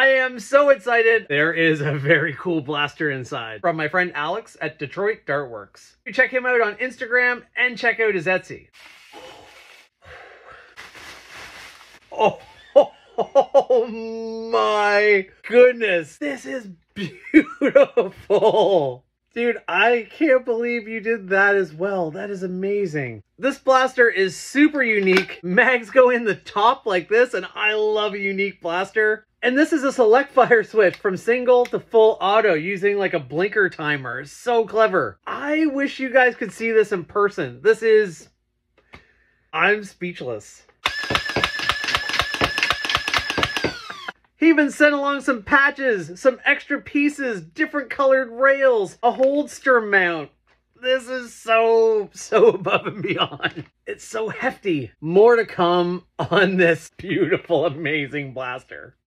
I am so excited. There is a very cool blaster inside from my friend Alex at Detroit Dartworks. You check him out on Instagram and check out his Etsy. Oh, oh my goodness. This is beautiful. Dude, I can't believe you did that as well. That is amazing. This blaster is super unique. Mags go in the top like this, and I love a unique blaster. And this is a select fire switch from single to full auto using like a blinker timer. So clever. I wish you guys could see this in person. This is... I'm speechless. He even sent along some patches, some extra pieces, different colored rails, a holster mount. This is so, so above and beyond. It's so hefty. More to come on this beautiful, amazing blaster.